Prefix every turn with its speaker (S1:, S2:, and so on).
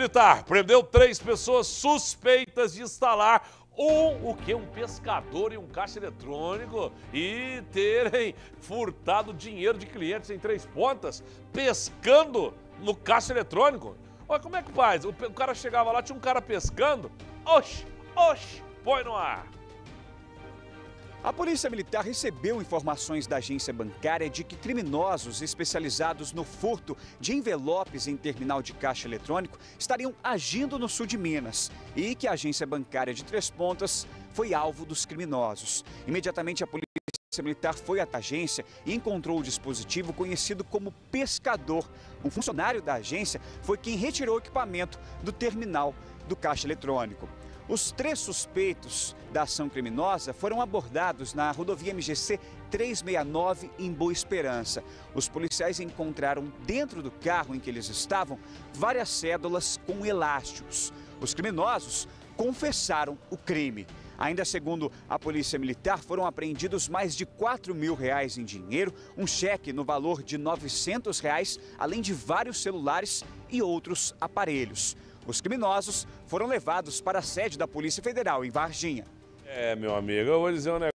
S1: Militar prendeu três pessoas suspeitas de instalar um, o que? Um pescador e um caixa eletrônico e terem furtado dinheiro de clientes em três pontas, pescando no caixa eletrônico. Olha como é que faz? O, o cara chegava lá, tinha um cara pescando. Oxi, oxi, põe no ar.
S2: A Polícia Militar recebeu informações da agência bancária de que criminosos especializados no furto de envelopes em terminal de caixa eletrônico estariam agindo no sul de Minas e que a agência bancária de Três Pontas foi alvo dos criminosos. Imediatamente a Polícia Militar foi à agência e encontrou o dispositivo conhecido como pescador. Um funcionário da agência foi quem retirou o equipamento do terminal do caixa eletrônico. Os três suspeitos da ação criminosa foram abordados na rodovia MGC 369 em Boa Esperança. Os policiais encontraram dentro do carro em que eles estavam várias cédulas com elásticos. Os criminosos confessaram o crime. Ainda segundo a Polícia Militar, foram apreendidos mais de 4 mil reais em dinheiro, um cheque no valor de 900 reais, além de vários celulares e outros aparelhos. Os criminosos foram levados para a sede da Polícia Federal em Varginha.
S1: É, meu amigo, eu vou dizer um negócio.